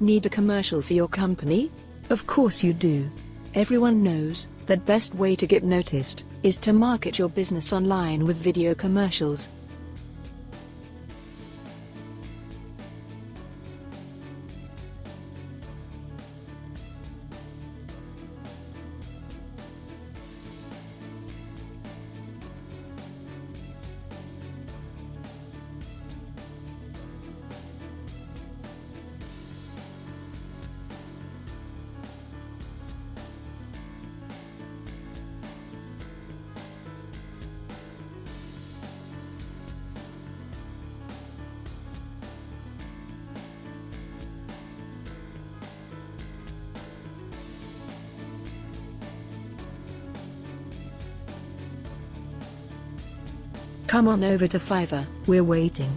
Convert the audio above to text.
Need a commercial for your company? Of course you do. Everyone knows that best way to get noticed is to market your business online with video commercials. Come on over to Fiverr, we're waiting.